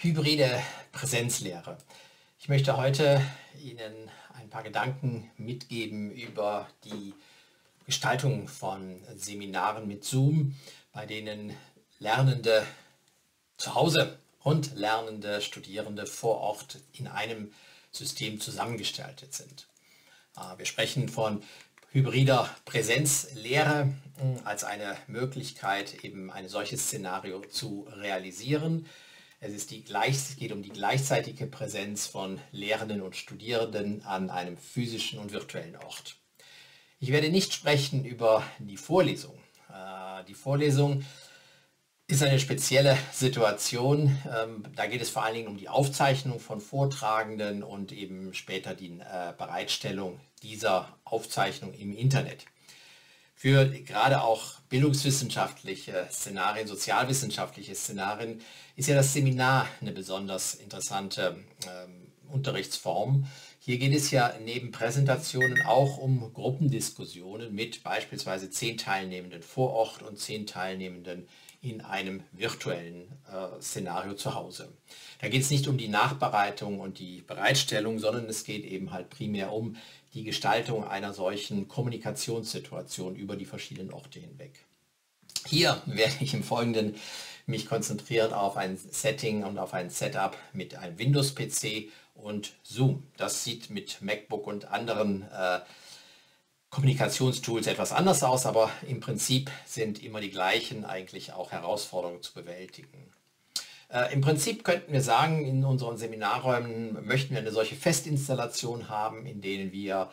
hybride Präsenzlehre. Ich möchte heute Ihnen ein paar Gedanken mitgeben über die Gestaltung von Seminaren mit Zoom, bei denen Lernende zu Hause und lernende Studierende vor Ort in einem System zusammengestaltet sind. Äh, wir sprechen von hybrider Präsenzlehre hm, als eine Möglichkeit, eben ein solches Szenario zu realisieren. Es, ist die es geht um die gleichzeitige Präsenz von Lehrenden und Studierenden an einem physischen und virtuellen Ort. Ich werde nicht sprechen über die Vorlesung. Äh, die Vorlesung ist eine spezielle Situation. Ähm, da geht es vor allen Dingen um die Aufzeichnung von Vortragenden und eben später die äh, Bereitstellung dieser Aufzeichnung im Internet für gerade auch bildungswissenschaftliche Szenarien, sozialwissenschaftliche Szenarien, ist ja das Seminar eine besonders interessante ähm, Unterrichtsform. Hier geht es ja neben Präsentationen auch um Gruppendiskussionen mit beispielsweise zehn Teilnehmenden vor Ort und zehn Teilnehmenden in einem virtuellen äh, Szenario zu Hause. Da geht es nicht um die Nachbereitung und die Bereitstellung, sondern es geht eben halt primär um die Gestaltung einer solchen Kommunikationssituation über die verschiedenen Orte hinweg. Hier werde ich im Folgenden mich konzentrieren auf ein Setting und auf ein Setup mit einem Windows-PC und Zoom. Das sieht mit MacBook und anderen äh, Kommunikationstools etwas anders aus, aber im Prinzip sind immer die gleichen eigentlich auch Herausforderungen zu bewältigen. Äh, Im Prinzip könnten wir sagen, in unseren Seminarräumen möchten wir eine solche Festinstallation haben, in denen wir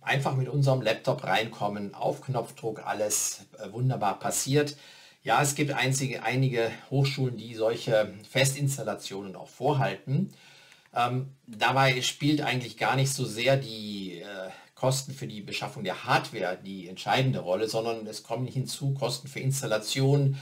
einfach mit unserem Laptop reinkommen, auf Knopfdruck alles äh, wunderbar passiert. Ja, es gibt einzige, einige Hochschulen, die solche Festinstallationen auch vorhalten. Ähm, dabei spielt eigentlich gar nicht so sehr die äh, Kosten für die Beschaffung der Hardware die entscheidende Rolle, sondern es kommen hinzu Kosten für Installation,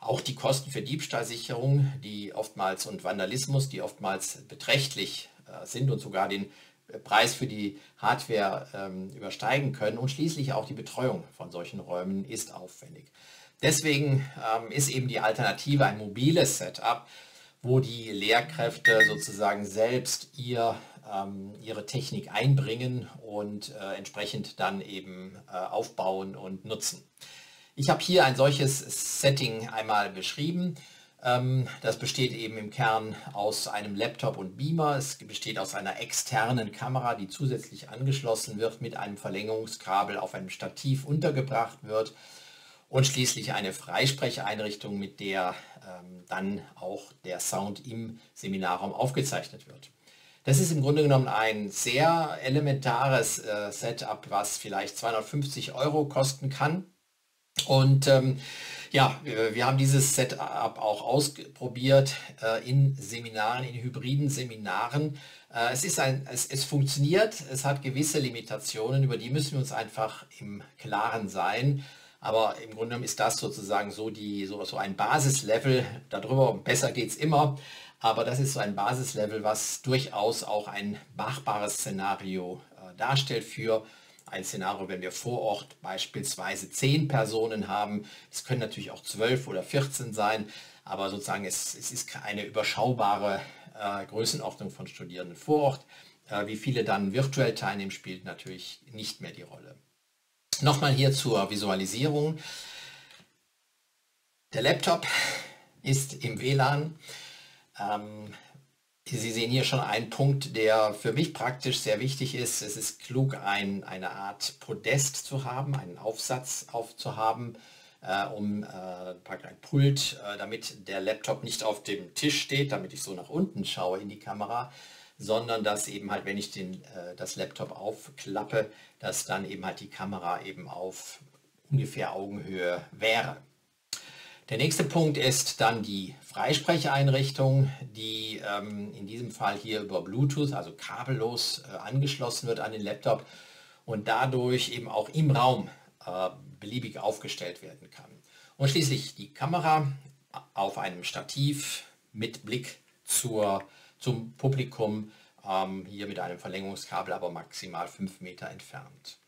auch die Kosten für Diebstahlsicherung, die oftmals und Vandalismus, die oftmals beträchtlich äh, sind und sogar den äh, Preis für die Hardware ähm, übersteigen können. Und schließlich auch die Betreuung von solchen Räumen ist aufwendig. Deswegen ähm, ist eben die Alternative ein mobiles Setup, wo die Lehrkräfte sozusagen selbst ihr, ähm, ihre Technik einbringen und äh, entsprechend dann eben äh, aufbauen und nutzen. Ich habe hier ein solches Setting einmal beschrieben. Ähm, das besteht eben im Kern aus einem Laptop und Beamer. Es besteht aus einer externen Kamera, die zusätzlich angeschlossen wird, mit einem Verlängerungskabel auf einem Stativ untergebracht wird und schließlich eine Freisprecheinrichtung, mit der dann auch der Sound im Seminarraum aufgezeichnet wird. Das ist im Grunde genommen ein sehr elementares äh, Setup, was vielleicht 250 Euro kosten kann. Und ähm, ja, wir haben dieses Setup auch ausprobiert äh, in Seminaren, in hybriden Seminaren. Äh, es, ist ein, es, es funktioniert, es hat gewisse Limitationen, über die müssen wir uns einfach im Klaren sein. Aber im Grunde genommen ist das sozusagen so, die, so, so ein Basislevel. Darüber besser geht es immer. Aber das ist so ein Basislevel, was durchaus auch ein machbares Szenario äh, darstellt für ein Szenario, wenn wir vor Ort beispielsweise zehn Personen haben. Es können natürlich auch zwölf oder 14 sein, aber sozusagen es, es ist eine überschaubare äh, Größenordnung von Studierenden vor Ort. Äh, wie viele dann virtuell teilnehmen, spielt natürlich nicht mehr die Rolle. Nochmal hier zur Visualisierung. Der Laptop ist im WLAN. Ähm, Sie sehen hier schon einen Punkt, der für mich praktisch sehr wichtig ist. Es ist klug, ein, eine Art Podest zu haben, einen Aufsatz aufzuhaben, äh, um äh, ein Pult, äh, damit der Laptop nicht auf dem Tisch steht, damit ich so nach unten schaue in die Kamera, sondern dass eben halt, wenn ich den, äh, das Laptop aufklappe, dass dann eben halt die Kamera eben auf ungefähr Augenhöhe wäre. Der nächste Punkt ist dann die Freisprecheinrichtung, die ähm, in diesem Fall hier über Bluetooth, also kabellos äh, angeschlossen wird an den Laptop und dadurch eben auch im Raum äh, beliebig aufgestellt werden kann. Und schließlich die Kamera auf einem Stativ mit Blick zur, zum Publikum, ähm, hier mit einem Verlängerungskabel, aber maximal 5 Meter entfernt.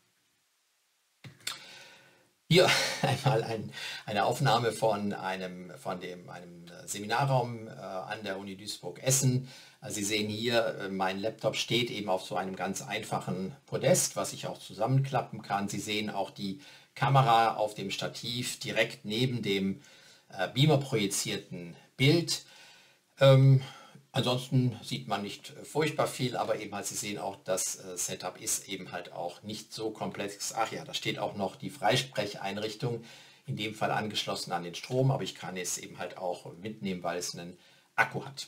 Hier einmal ein, eine Aufnahme von einem, von dem, einem Seminarraum äh, an der Uni Duisburg-Essen. Also Sie sehen hier, äh, mein Laptop steht eben auf so einem ganz einfachen Podest, was ich auch zusammenklappen kann. Sie sehen auch die Kamera auf dem Stativ direkt neben dem äh, Beamer projizierten Bild. Ähm, Ansonsten sieht man nicht äh, furchtbar viel, aber eben halt Sie sehen auch, das äh, Setup ist eben halt auch nicht so komplex. Ach ja, da steht auch noch die Freisprecheinrichtung, in dem Fall angeschlossen an den Strom, aber ich kann es eben halt auch mitnehmen, weil es einen Akku hat.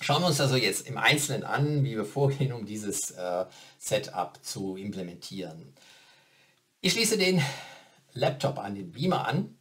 Schauen wir uns also jetzt im Einzelnen an, wie wir vorgehen, um dieses äh, Setup zu implementieren. Ich schließe den Laptop an den Beamer an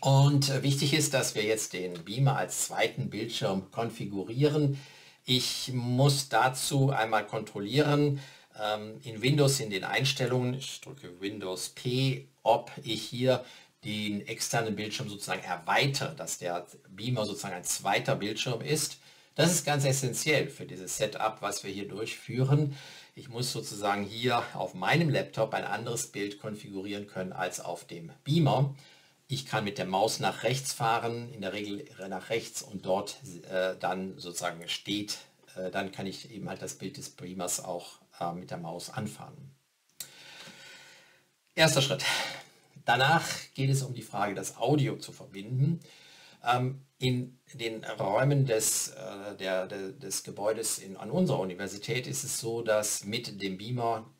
und äh, wichtig ist, dass wir jetzt den Beamer als zweiten Bildschirm konfigurieren. Ich muss dazu einmal kontrollieren, ähm, in Windows in den Einstellungen, ich drücke Windows P, ob ich hier den externen Bildschirm sozusagen erweitere, dass der Beamer sozusagen ein zweiter Bildschirm ist. Das ist ganz essentiell für dieses Setup, was wir hier durchführen. Ich muss sozusagen hier auf meinem Laptop ein anderes Bild konfigurieren können als auf dem Beamer. Ich kann mit der Maus nach rechts fahren, in der Regel nach rechts und dort äh, dann sozusagen steht, äh, dann kann ich eben halt das Bild des Beamers auch äh, mit der Maus anfahren. Erster Schritt. Danach geht es um die Frage, das Audio zu verbinden. Ähm, in den Räumen des, äh, der, der, des Gebäudes in, an unserer Universität ist es so, dass mit dem Beamer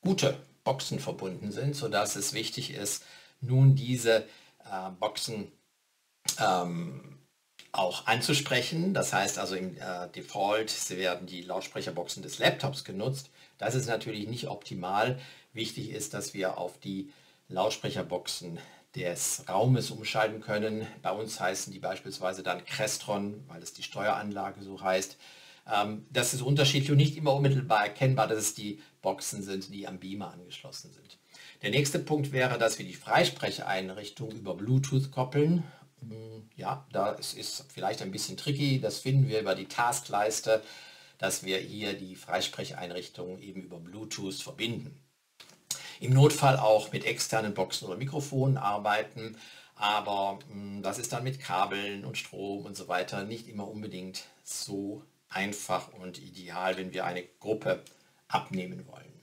gute Boxen verbunden sind, sodass es wichtig ist, nun diese äh, Boxen ähm, auch anzusprechen. Das heißt also im äh, Default werden die Lautsprecherboxen des Laptops genutzt. Das ist natürlich nicht optimal. Wichtig ist, dass wir auf die Lautsprecherboxen des Raumes umschalten können. Bei uns heißen die beispielsweise dann Crestron, weil es die Steueranlage so heißt. Ähm, das ist unterschiedlich und nicht immer unmittelbar erkennbar, dass es die Boxen sind, die am Beamer angeschlossen sind. Der nächste Punkt wäre, dass wir die Freisprecheinrichtung über Bluetooth koppeln. Hm, ja, da ist vielleicht ein bisschen tricky. Das finden wir über die Taskleiste, dass wir hier die Freisprecheinrichtung eben über Bluetooth verbinden. Im Notfall auch mit externen Boxen oder Mikrofonen arbeiten, aber hm, das ist dann mit Kabeln und Strom und so weiter nicht immer unbedingt so einfach und ideal, wenn wir eine Gruppe abnehmen wollen.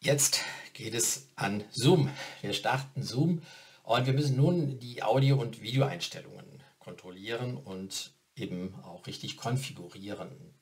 Jetzt geht es an Zoom. Wir starten Zoom und wir müssen nun die Audio- und Videoeinstellungen kontrollieren und eben auch richtig konfigurieren.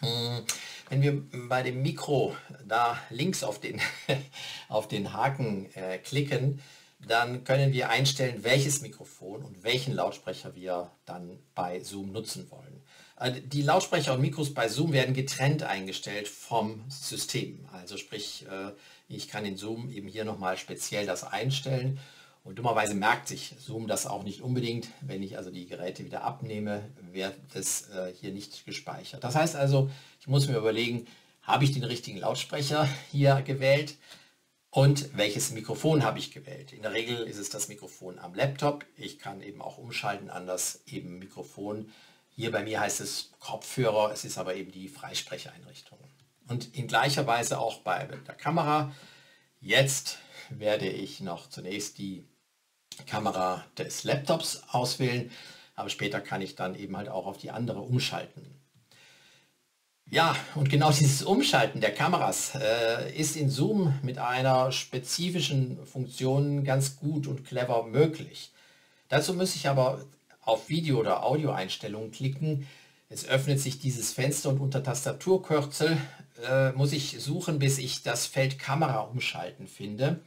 Hm, wenn wir bei dem Mikro da links auf den, auf den Haken äh, klicken, dann können wir einstellen, welches Mikrofon und welchen Lautsprecher wir dann bei Zoom nutzen wollen. Äh, die Lautsprecher und Mikros bei Zoom werden getrennt eingestellt vom System. Also sprich, äh, ich kann in Zoom eben hier nochmal speziell das einstellen. Und dummerweise merkt sich Zoom das auch nicht unbedingt. Wenn ich also die Geräte wieder abnehme, wird es äh, hier nicht gespeichert. Das heißt also, ich muss mir überlegen, habe ich den richtigen Lautsprecher hier gewählt und welches Mikrofon habe ich gewählt. In der Regel ist es das Mikrofon am Laptop. Ich kann eben auch umschalten an das eben Mikrofon hier bei mir heißt es Kopfhörer, es ist aber eben die Freisprecheinrichtung. Und in gleicher Weise auch bei der Kamera. Jetzt werde ich noch zunächst die Kamera des Laptops auswählen, aber später kann ich dann eben halt auch auf die andere umschalten. Ja, und genau dieses Umschalten der Kameras äh, ist in Zoom mit einer spezifischen Funktion ganz gut und clever möglich. Dazu muss ich aber auf Video- oder Audioeinstellungen klicken. Es öffnet sich dieses Fenster und unter Tastaturkürzel äh, muss ich suchen, bis ich das Feld Kamera umschalten finde.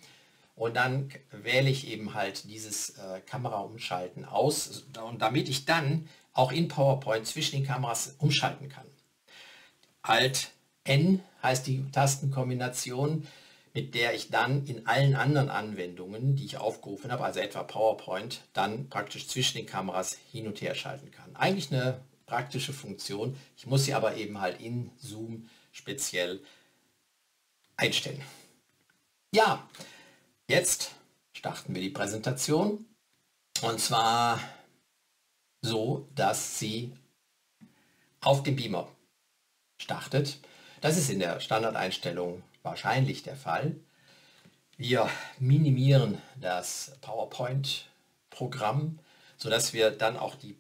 Und dann wähle ich eben halt dieses äh, Kamera umschalten aus, und damit ich dann auch in PowerPoint zwischen den Kameras umschalten kann. Alt N heißt die Tastenkombination mit der ich dann in allen anderen Anwendungen, die ich aufgerufen habe, also etwa PowerPoint, dann praktisch zwischen den Kameras hin und her schalten kann. Eigentlich eine praktische Funktion. Ich muss sie aber eben halt in Zoom speziell einstellen. Ja, jetzt starten wir die Präsentation und zwar so, dass sie auf dem Beamer startet. Das ist in der Standardeinstellung wahrscheinlich der Fall. Wir minimieren das PowerPoint-Programm, sodass wir dann auch die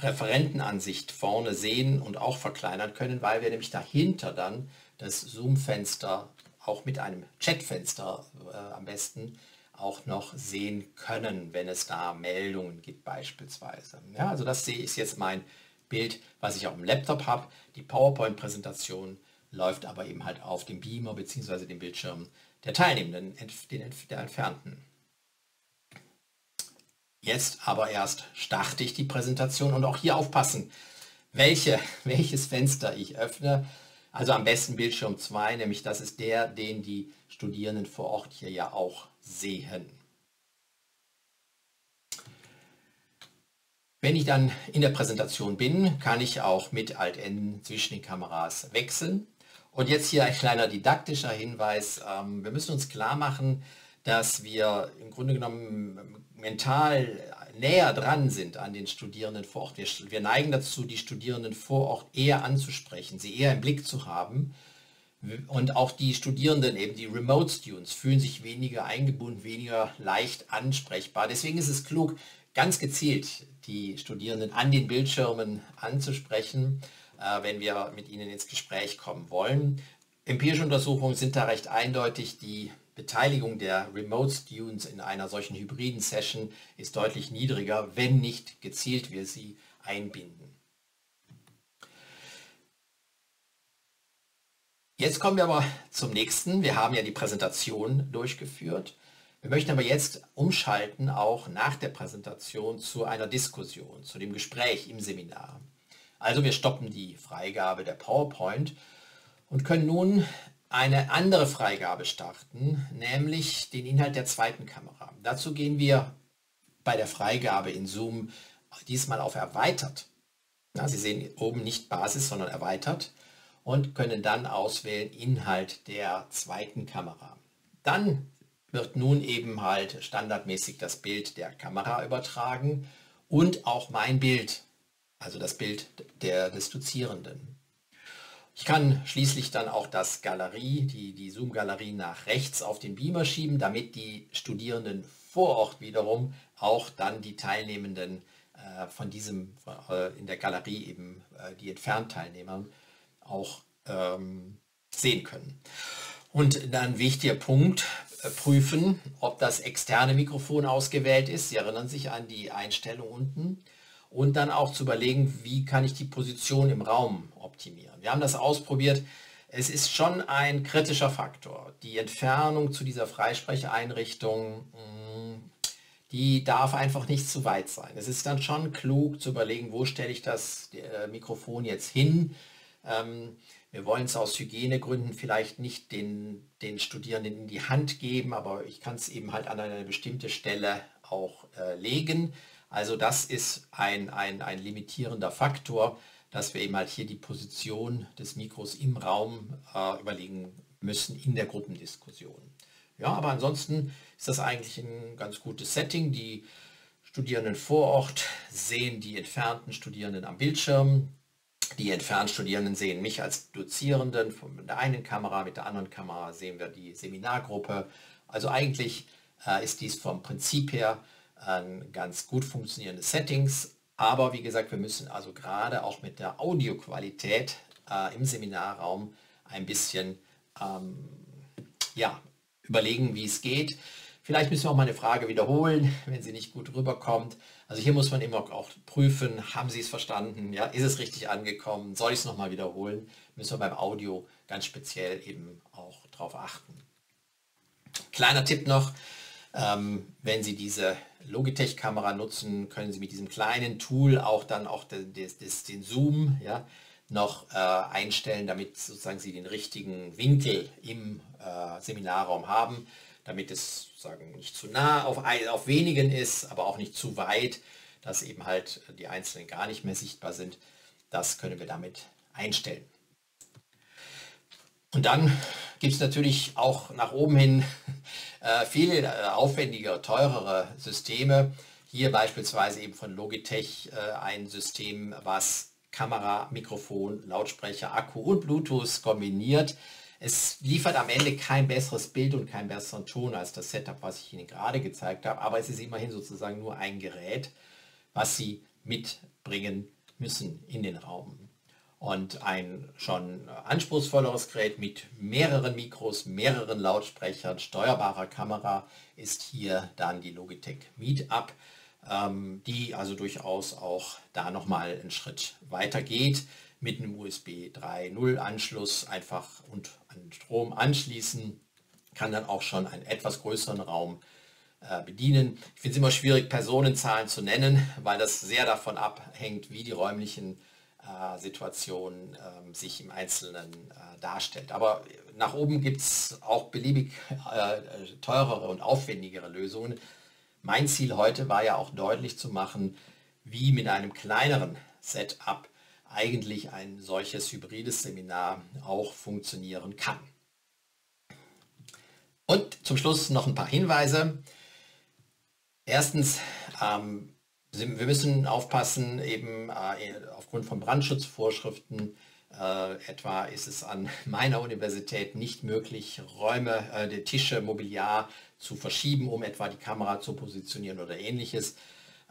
Referentenansicht vorne sehen und auch verkleinern können, weil wir nämlich dahinter dann das Zoom-Fenster auch mit einem Chatfenster äh, am besten auch noch sehen können, wenn es da Meldungen gibt beispielsweise. Ja, also das sehe ich jetzt mein Bild, was ich auf dem Laptop habe. Die PowerPoint-Präsentation läuft aber eben halt auf dem Beamer bzw. dem Bildschirm der Teilnehmenden, den, der Entfernten. Jetzt aber erst starte ich die Präsentation und auch hier aufpassen, welche, welches Fenster ich öffne. Also am besten Bildschirm 2, nämlich das ist der, den die Studierenden vor Ort hier ja auch sehen. Wenn ich dann in der Präsentation bin, kann ich auch mit Alt-N zwischen den Kameras wechseln. Und jetzt hier ein kleiner didaktischer Hinweis. Ähm, wir müssen uns klar machen, dass wir im Grunde genommen mental näher dran sind an den Studierenden vor Ort. Wir, wir, neigen dazu, die Studierenden vor Ort eher anzusprechen, sie eher im Blick zu haben. Und auch die Studierenden, eben die Remote Students, fühlen sich weniger eingebunden, weniger leicht ansprechbar. Deswegen ist es klug, ganz gezielt die Studierenden an den Bildschirmen anzusprechen, äh, wenn wir mit ihnen ins Gespräch kommen wollen. Empirische Untersuchungen sind da recht eindeutig. Die Beteiligung der Remote Students in einer solchen hybriden Session ist deutlich niedriger, wenn nicht gezielt wir sie einbinden. Jetzt kommen wir aber zum nächsten. Wir haben ja die Präsentation durchgeführt. Wir möchten aber jetzt umschalten, auch nach der Präsentation, zu einer Diskussion, zu dem Gespräch im Seminar. Also wir stoppen die Freigabe der PowerPoint und können nun eine andere Freigabe starten, nämlich den Inhalt der zweiten Kamera. Dazu gehen wir bei der Freigabe in Zoom diesmal auf Erweitert. Ja, Sie sehen oben nicht Basis, sondern Erweitert und können dann auswählen Inhalt der zweiten Kamera. Dann wird nun eben halt standardmäßig das Bild der Kamera übertragen und auch mein Bild, also das Bild der, des Dozierenden. Ich kann schließlich dann auch das Galerie, die, die Zoom-Galerie nach rechts auf den Beamer schieben, damit die Studierenden vor Ort wiederum auch dann die Teilnehmenden äh, von diesem, äh, in der Galerie eben äh, die entfernt Teilnehmer auch ähm, sehen können. Und dann wichtiger Punkt, prüfen, ob das externe Mikrofon ausgewählt ist. Sie erinnern sich an die Einstellung unten und dann auch zu überlegen, wie kann ich die Position im Raum optimieren. Wir haben das ausprobiert. Es ist schon ein kritischer Faktor. Die Entfernung zu dieser Freisprecheinrichtung, mm, die darf einfach nicht zu weit sein. Es ist dann schon klug zu überlegen, wo stelle ich das äh, Mikrofon jetzt hin. Wir wollen es aus Hygienegründen vielleicht nicht den, den Studierenden in die Hand geben, aber ich kann es eben halt an eine bestimmte Stelle auch äh, legen. Also das ist ein, ein, ein limitierender Faktor, dass wir eben halt hier die Position des Mikros im Raum äh, überlegen müssen in der Gruppendiskussion. Ja, aber ansonsten ist das eigentlich ein ganz gutes Setting. Die Studierenden vor Ort sehen die entfernten Studierenden am Bildschirm. Die entfernt Studierenden sehen mich als Dozierenden mit der einen Kamera, mit der anderen Kamera sehen wir die Seminargruppe. Also eigentlich äh, ist dies vom Prinzip her ein ganz gut funktionierendes Settings. Aber wie gesagt, wir müssen also gerade auch mit der Audioqualität äh, im Seminarraum ein bisschen ähm, ja, überlegen, wie es geht. Vielleicht müssen wir auch mal eine Frage wiederholen, wenn sie nicht gut rüberkommt. Also hier muss man immer auch prüfen, haben Sie es verstanden? Ja, ist es richtig angekommen? Soll ich es nochmal wiederholen? Müssen wir beim Audio ganz speziell eben auch darauf achten. Kleiner Tipp noch, ähm, wenn Sie diese Logitech-Kamera nutzen, können Sie mit diesem kleinen Tool auch dann auch den, den, den Zoom ja, noch äh, einstellen, damit sozusagen Sie den richtigen Winkel im äh, Seminarraum haben, damit es sozusagen nicht zu nah auf, auf wenigen ist, aber auch nicht zu weit, dass eben halt die einzelnen gar nicht mehr sichtbar sind. Das können wir damit einstellen. Und dann gibt es natürlich auch nach oben hin äh, viel äh, aufwendigere, teurere Systeme. Hier beispielsweise eben von Logitech äh, ein System, was Kamera, Mikrofon, Lautsprecher, Akku und Bluetooth kombiniert. Es liefert am Ende kein besseres Bild und keinen besseren Ton als das Setup, was ich Ihnen gerade gezeigt habe, aber es ist immerhin sozusagen nur ein Gerät, was Sie mitbringen müssen in den Raum. Und ein schon anspruchsvolleres Gerät mit mehreren Mikros, mehreren Lautsprechern, steuerbarer Kamera ist hier dann die Logitech Meetup, ähm, die also durchaus auch da nochmal einen Schritt weiter geht mit einem USB 3.0 Anschluss einfach und an Strom anschließen, kann dann auch schon einen etwas größeren Raum äh, bedienen. Ich finde es immer schwierig, Personenzahlen zu nennen, weil das sehr davon abhängt, wie die räumlichen äh, Situationen äh, sich im Einzelnen äh, darstellt. Aber nach oben gibt es auch beliebig äh, teurere und aufwendigere Lösungen. Mein Ziel heute war ja auch deutlich zu machen, wie mit einem kleineren Setup eigentlich ein solches hybrides Seminar auch funktionieren kann. Und zum Schluss noch ein paar Hinweise. Erstens, ähm, wir müssen aufpassen, eben äh, aufgrund von Brandschutzvorschriften, äh, etwa ist es an meiner Universität nicht möglich, Räume, äh, Tische, Mobiliar zu verschieben, um etwa die Kamera zu positionieren oder ähnliches.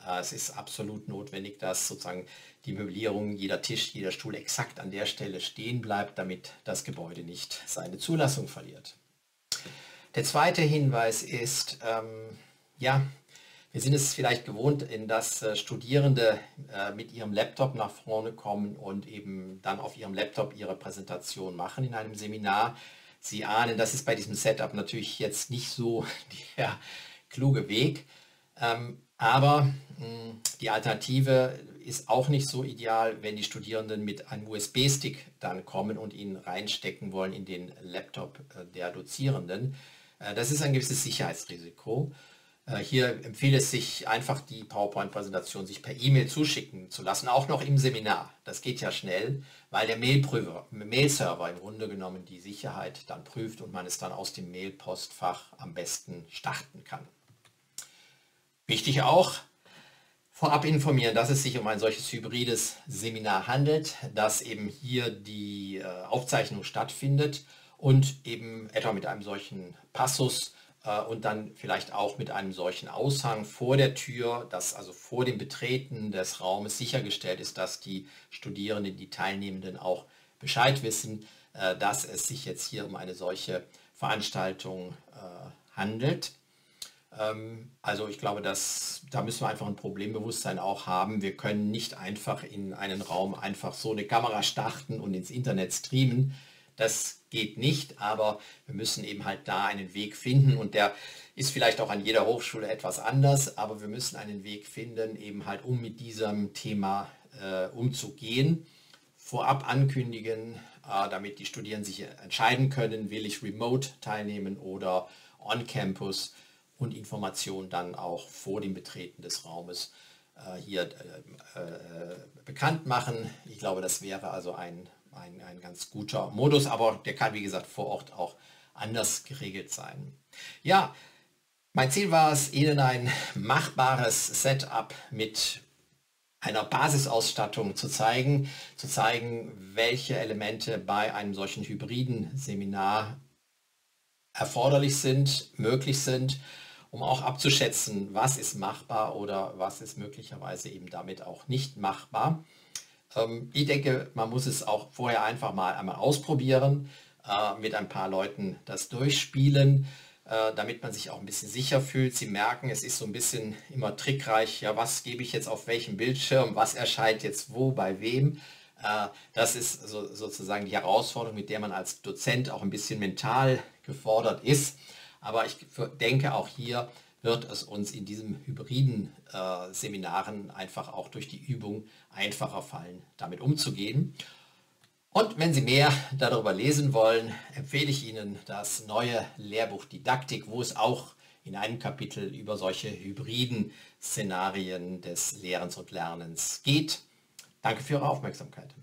Äh, es ist absolut notwendig, dass sozusagen die Möblierung, jeder Tisch, jeder Stuhl exakt an der Stelle stehen bleibt, damit das Gebäude nicht seine Zulassung verliert. Der zweite Hinweis ist, ähm, ja, wir sind es vielleicht gewohnt, in dass äh, Studierende äh, mit ihrem Laptop nach vorne kommen und eben dann auf ihrem Laptop ihre Präsentation machen in einem Seminar. Sie ahnen, das ist bei diesem Setup natürlich jetzt nicht so der kluge Weg. Ähm, aber die Alternative ist auch nicht so ideal, wenn die Studierenden mit einem USB-Stick dann kommen und ihn reinstecken wollen in den Laptop äh, der Dozierenden. Äh, das ist ein gewisses Sicherheitsrisiko. Äh, hier empfiehlt es sich einfach die PowerPoint-Präsentation sich per E-Mail zuschicken zu lassen, auch noch im Seminar. Das geht ja schnell, weil der Mail-Server Mail im Grunde genommen die Sicherheit dann prüft und man es dann aus dem Mail-Postfach am besten starten kann. Wichtig auch, vorab informieren, dass es sich um ein solches hybrides Seminar handelt, dass eben hier die äh, Aufzeichnung stattfindet und eben etwa mit einem solchen Passus äh, und dann vielleicht auch mit einem solchen Aushang vor der Tür, dass also vor dem Betreten des Raumes sichergestellt ist, dass die Studierenden, die Teilnehmenden auch Bescheid wissen, äh, dass es sich jetzt hier um eine solche Veranstaltung handelt. Ähm, also ich glaube, dass da müssen wir einfach ein Problembewusstsein auch haben. Wir können nicht einfach in einen Raum einfach so eine Kamera starten und ins Internet streamen. Das geht nicht, aber wir müssen eben halt da einen Weg finden und der ist vielleicht auch an jeder Hochschule etwas anders, aber wir müssen einen Weg finden, eben halt um mit diesem Thema äh, umzugehen. Vorab ankündigen, äh, damit die Studierenden sich entscheiden können, will ich remote teilnehmen oder on campus und Informationen dann auch vor dem Betreten des Raumes äh, hier äh, äh, bekannt machen. Ich glaube, das wäre also ein, ein, ein ganz guter Modus, aber der kann, wie gesagt, vor Ort auch anders geregelt sein. Ja, mein Ziel war es, Ihnen ein machbares Setup mit einer Basisausstattung zu zeigen, zu zeigen, welche Elemente bei einem solchen hybriden Seminar erforderlich sind, möglich sind um auch abzuschätzen, was ist machbar oder was ist möglicherweise eben damit auch nicht machbar. Ähm, ich denke, man muss es auch vorher einfach mal einmal ausprobieren, äh, mit ein paar Leuten das durchspielen, äh, damit man sich auch ein bisschen sicher fühlt. Sie merken, es ist so ein bisschen immer trickreich, ja, was gebe ich jetzt auf welchem Bildschirm, was erscheint jetzt wo, bei wem. Äh, das ist so, sozusagen die Herausforderung, mit der man als Dozent auch ein bisschen mental gefordert ist. Aber ich denke, auch hier wird es uns in diesen hybriden äh, Seminaren einfach auch durch die Übung einfacher fallen, damit umzugehen. Und wenn Sie mehr darüber lesen wollen, empfehle ich Ihnen das neue Lehrbuch Didaktik, wo es auch in einem Kapitel über solche hybriden Szenarien des Lehrens und Lernens geht. Danke für Ihre Aufmerksamkeit.